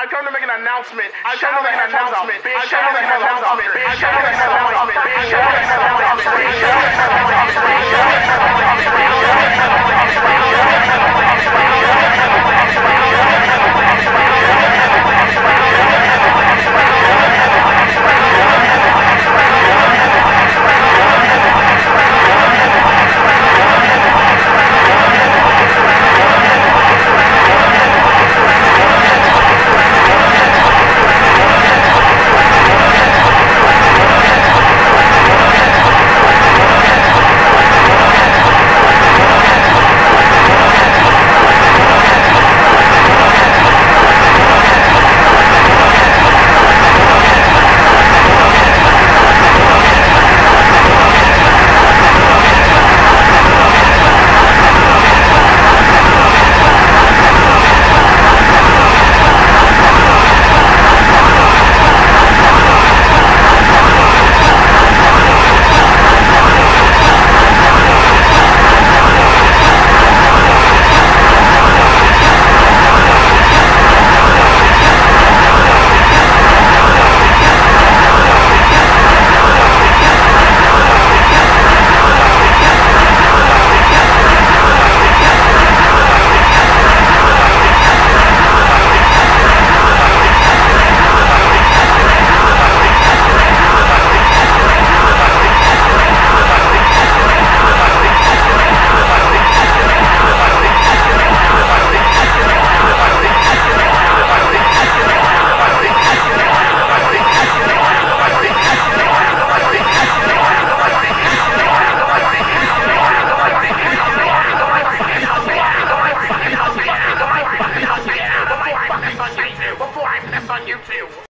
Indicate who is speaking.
Speaker 1: I come to make an announcement. I come to make an announcement. I come to make an announcement. I come to make an announcement. I come to make before I piss on you too.